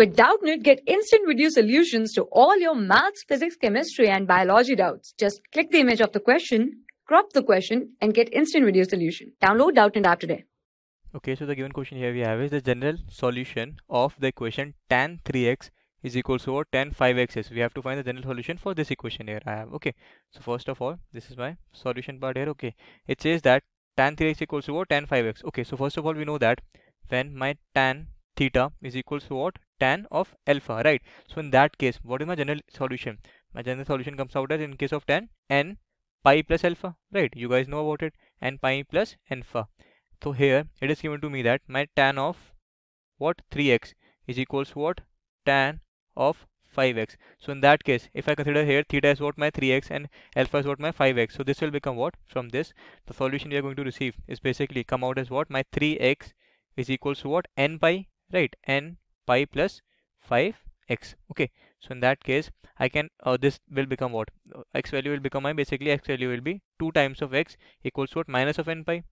With Doubtnut, get instant video solutions to all your maths, physics, chemistry, and biology doubts. Just click the image of the question, crop the question, and get instant video solution. Download Doubtnut app today. Okay, so the given question here we have is the general solution of the equation tan 3x is equals to what tan 5x is. We have to find the general solution for this equation here I have. Okay, so first of all, this is my solution part here. Okay, it says that tan 3x equals to what tan 5x. Okay, so first of all, we know that when my tan theta is equals to what tan of alpha right? So in that case what is my general solution? My general solution comes out as in case of tan n pi plus alpha right? You guys know about it n pi plus alpha. So here it is given to me that my tan of what? 3x is equals to what? tan of 5x so in that case if i consider here theta is what? my 3x and alpha is what? my 5x so this will become what? From this the solution we are going to receive is basically come out as what? my 3x is equals to what? n pi right? n pi plus 5x okay so in that case I can uh, this will become what? X value will become my basically x value will be 2 times of x equals to what? Minus of n pi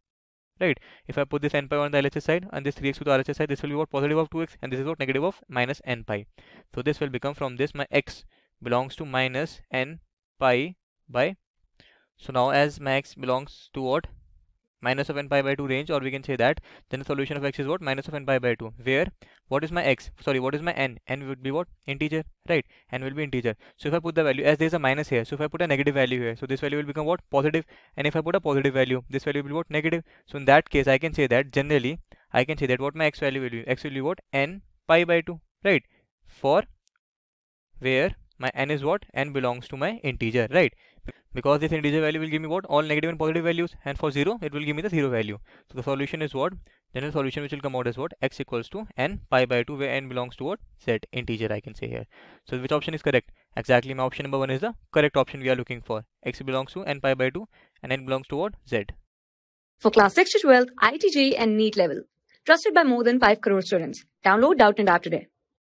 right? If I put this n pi on the LHS side and this 3x to the RHS side this will be what? Positive of 2x and this is what? Negative of minus n pi. So this will become from this my x belongs to minus n pi by so now as my x belongs to what minus of n pi by 2 range or we can say that then the solution of x is what? Minus of n pi by 2 where? What is my x? Sorry what is my n? N would be what? Integer right? N will be integer. So if i put the value as there is a minus here so if i put a negative value here so this value will become what? Positive. And if i put a positive value this value will be what? Negative. So in that case i can say that generally i can say that what my x value will be? X will be what? N pi by 2 right? For where my n is what? N belongs to my integer right because this integer value will give me what? All negative and positive values. And for 0 it will give me the 0 value. So the solution is what? General solution which will come out as what? X equals to n pi by 2 where n belongs to what? Set integer I can say here. So which option is correct? Exactly my option number 1 is the correct option we are looking for. X belongs to n pi by 2 and n belongs to what? Z. For class 6 to 12 IIT JEE and NEET level. Trusted by more than 5 crore students. Download Doubtnut app today